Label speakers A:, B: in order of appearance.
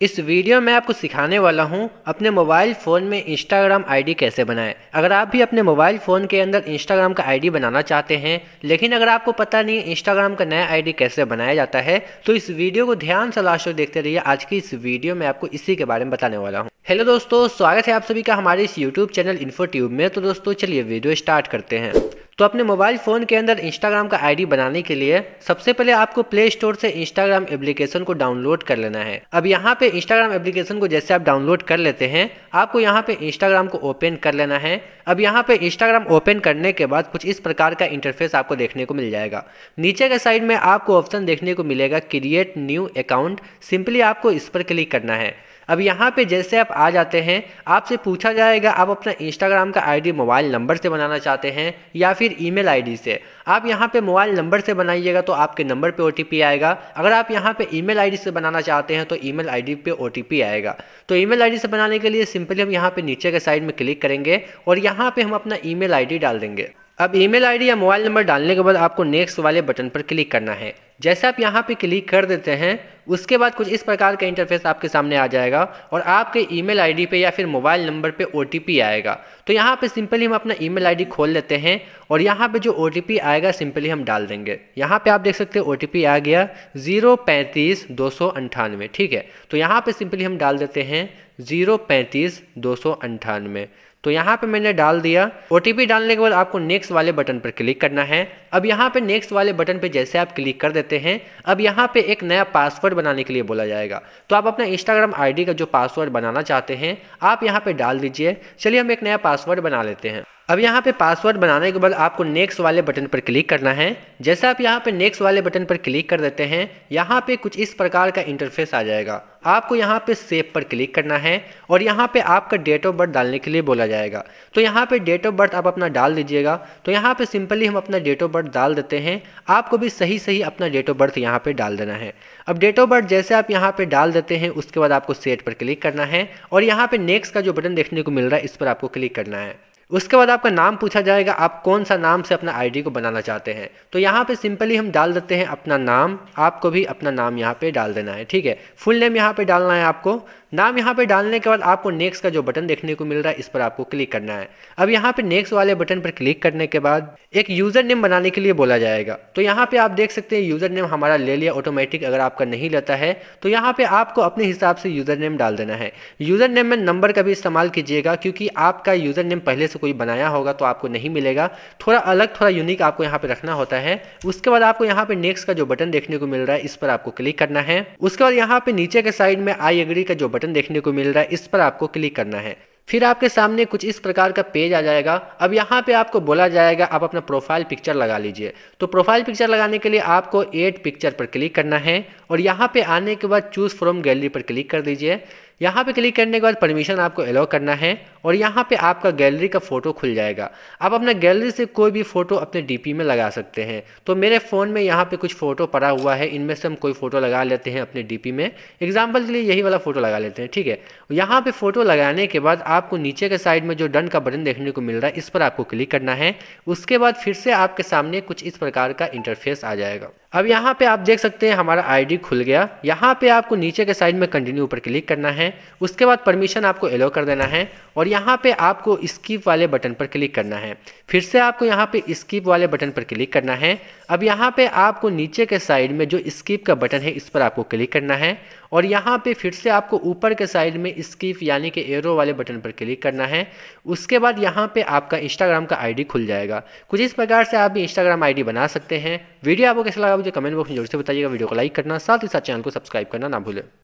A: इस वीडियो में आपको सिखाने वाला हूँ, अपने मोबाइल फ़ोन में इंस्टाग्राम आईडी कैसे बनाएँ। अगर आप भी अपने मोबाइल फ़ोन के अंदर इंस्टाग्राम का आईडी बनाना चाहते हैं, लेकिन अगर आपको पता नहीं इंस्टाग्राम का नया आईडी कैसे बनाया जाता है तो इस वीडियो को ध्यान से लास्ट तक देखते रहिए। आज की इस वीडियो में आपको इसी के बारे में बताने वाला हूँ। हेलो दोस्तों, स्वागत है आप सभी का हमारे इस यूट्यूब चैनल इन्फो ट्यूब में। तो दोस्तों, चलिए वीडियो स्टार्ट करते हैं। तो अपने मोबाइल फ़ोन के अंदर इंस्टाग्राम का आईडी बनाने के लिए सबसे पहले आपको प्ले स्टोर से इंस्टाग्राम एप्लीकेशन को डाउनलोड कर लेना है। अब यहाँ पे इंस्टाग्राम एप्लीकेशन को जैसे आप डाउनलोड कर लेते हैं, आपको यहाँ पे इंस्टाग्राम को ओपन कर लेना है। अब यहाँ पे इंस्टाग्राम ओपन करने के बाद कुछ इस प्रकार का इंटरफेस आपको देखने को मिल जाएगा। नीचे के साइड में आपको ऑप्शन देखने को मिलेगा क्रिएट न्यू अकाउंट सिंपली आपको इस पर क्लिक करना है। अब यहाँ पे जैसे आप आ जाते हैं, आपसे पूछा जाएगा, आप अपना इंस्टाग्राम का आईडी मोबाइल नंबर से बनाना चाहते हैं या फिर ईमेल आईडी से। आप यहाँ पे मोबाइल नंबर से बनाइएगा तो आपके नंबर पे ओटीपी आएगा। अगर आप यहाँ पे ईमेल आईडी से बनाना चाहते हैं तो ईमेल आईडी पे ओटीपी आएगा। तो ईमेल आईडी से बनाने के लिए सिंपली हम यहाँ पे नीचे के साइड में क्लिक करेंगे और यहाँ पे हम अपना ईमेल आईडी डाल देंगे। अब ईमेल आईडी या मोबाइल नंबर डालने के बाद आपको नेक्स्ट वाले बटन पर क्लिक करना है। जैसे आप यहाँ पे क्लिक कर देते हैं उसके बाद कुछ इस प्रकार का इंटरफेस आपके सामने आ जाएगा और आपके ईमेल आईडी पे या फिर मोबाइल नंबर पे ओटीपी आएगा। तो यहाँ पे सिंपली हम अपना ईमेल आईडी खोल लेते हैं और यहाँ पे जो ओटीपी आएगा सिंपली हम डाल देंगे। यहाँ पे आप देख सकते हैं ओटीपी आ गया ज़ीरो पैंतीस दो सौ अंठानवे, ठीक है? तो यहाँ पे सिंपली हम डाल देते हैं ज़ीरो पैंतीस दो सौ अंठानवे। तो यहाँ पे मैंने डाल दिया। ओटीपी डालने के बाद आपको नेक्स्ट वाले बटन पर क्लिक करना है। अब यहाँ पे नेक्स्ट वाले बटन पे जैसे आप क्लिक कर देते हैं, अब यहाँ पे एक नया पासवर्ड बनाने के लिए बोला जाएगा। तो आप अपना इंस्टाग्राम आईडी का जो पासवर्ड बनाना चाहते हैं, आप यहाँ पे डाल दीजिए। चलिए हम एक नया पासवर्ड बना लेते हैं। अब यहाँ पे पासवर्ड बनाने के बाद आपको नेक्स्ट वाले बटन पर क्लिक करना है जैसे आप यहाँ पे नेक्स्ट वाले बटन पर क्लिक कर देते हैं यहाँ पे कुछ इस प्रकार का इंटरफेस आ जाएगा आपको यहाँ पे सेव पर क्लिक करना है और यहाँ पे आपका डेट ऑफ़ बर्थ डालने के लिए बोला जाएगा तो यहाँ पे डेट ऑफ़ बर्थ आप अपना डाल दीजिएगा तो यहाँ पे सिंपली हम अपना डेट ऑफ़ बर्थ डाल देते हैं आपको भी सही सही अपना डेट ऑफ़ बर्थ यहाँ पे डाल देना है अब डेट ऑफ़ बर्थ जैसे आप यहाँ पे डाल देते हैं उसके बाद आपको सेट पर क्लिक करना है और यहाँ पे नेक्स्ट का जो बटन देखने को मिल रहा है इस पर आपको क्लिक करना है उसके बाद आपका नाम पूछा जाएगा, आप कौन सा नाम से अपना आईडी को बनाना चाहते हैं? तो यहाँ पे सिंपली हम डाल देते हैं अपना नाम, आपको भी अपना नाम यहाँ पे डाल देना है, ठीक है? फुल नेम यहाँ पे डालना है आपको नाम यहाँ पे डालने के बाद आपको नेक्स्ट का जो बटन देखने को मिल रहा है, इस पर आपको क्लिक करना है। अब यहाँ पे नेक्स्ट वाले बटन पर क्लिक करने के बाद एक यूज़र नेम बनाने के लिए बोला जाएगा। तो यहाँ पे आप देख सकते हैं यूज़र नेम हमारा ले लिया ऑटोमेटिक अगर आपका नहीं लेता है तो यहाँ पे आपको अपने हिसाब से यूज़र नेम डाल देना है। यूज़र नेम में नंबर का भी इस्तेमाल कीजिएगा, क्योंकि आपका यूज़र नेम पहले से कोई बनाया होगा तो आपको नहीं मिलेगा। थोड़ा अलग, थोड़ा यूनिक आपको यहाँ पे रखना होता है। उसके बाद आपको यहाँ पे नेक्स्ट का जो बटन देखने को मिल रहा है, इस पर आपको क्लिक करना है। उसके बाद यहाँ पे नीचे के साइड में आई एग्री का जो देखने को मिल रहा है, इस पर आपको क्लिक करना है। फिर आपके सामने कुछ इस प्रकार का पेज आ जाएगा। अब यहाँ पे आपको बोला जाएगा, आप अपना प्रोफ़ाइल पिक्चर लगा लीजिए। तो प्रोफ़ाइल पिक्चर लगाने के लिए आपको एड पिक्चर पर क्लिक करना है और यहाँ पे आने के बाद चूज़ फ्रॉम गैलरी पर क्लिक कर दीजिए। यहाँ पे क्लिक करने के बाद परमिशन आपको अलाउ करना है और यहाँ पे आपका गैलरी का फ़ोटो खुल जाएगा। आप अपना गैलरी से कोई भी फ़ोटो अपने डीपी में लगा सकते हैं। तो मेरे फ़ोन में यहाँ पे कुछ फ़ोटो पड़ा हुआ है, इनमें से हम कोई फ़ोटो लगा लेते हैं अपने डीपी में। एग्ज़ाम्पल के लिए यही वाला फ़ोटो लगा लेते हैं, ठीक है? यहाँ पे फ़ोटो लगाने के बाद आपको नीचे के साइड में जो डन का बटन देखने को मिल रहा है, इस पर आपको क्लिक करना है। उसके बाद फिर से आपके सामने कुछ इस प्रकार का इंटरफेस आ जाएगा। अब यहाँ पे आप देख सकते हैं हमारा आईडी खुल गया। यहाँ पे आपको नीचे के साइड में कंटिन्यू पर क्लिक करना है। उसके बाद परमिशन आपको एलो कर देना है और यहाँ पे आपको स्कीप वाले बटन पर क्लिक करना है। फिर से आपको यहाँ पे स्कीप वाले बटन पर क्लिक करना है। अब यहाँ पे आपको नीचे के साइड में जो स्कीप का बटन है, इस पर आपको क्लिक करना है और यहाँ पे फिर से आपको ऊपर के साइड में स्कीप यानी कि एरो वाले बटन पर क्लिक करना है। उसके बाद यहाँ पे आपका इंस्टाग्राम का आईडी खुल जाएगा। कुछ इस प्रकार से आप भी इंस्टाग्राम आईडी बना सकते हैं। वीडियो आपको कैसा लगा मुझे कमेंट बॉक्स में ज़रूर से बताइएगा। वीडियो को लाइक करना, साथ ही साथ चैनल को सब्सक्राइब करना ना भूलें।